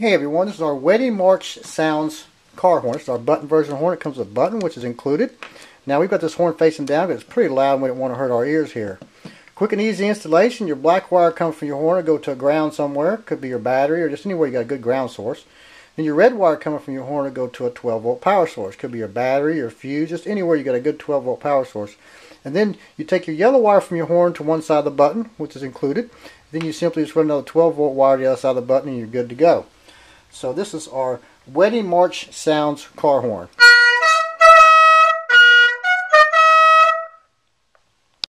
Hey everyone, this is our Wedding March Sounds car horn. It's our button version horn. It comes with a button, which is included. Now we've got this horn facing down because it's pretty loud and we don't want to hurt our ears here. Quick and easy installation. Your black wire comes from your horn go to a ground somewhere. Could be your battery or just anywhere you got a good ground source. Then your red wire coming from your horn to go to a 12 volt power source. Could be your battery, your fuse, just anywhere you got a good 12 volt power source. And then you take your yellow wire from your horn to one side of the button, which is included. Then you simply just run another 12 volt wire to the other side of the button and you're good to go. So this is our Wedding March Sounds car horn.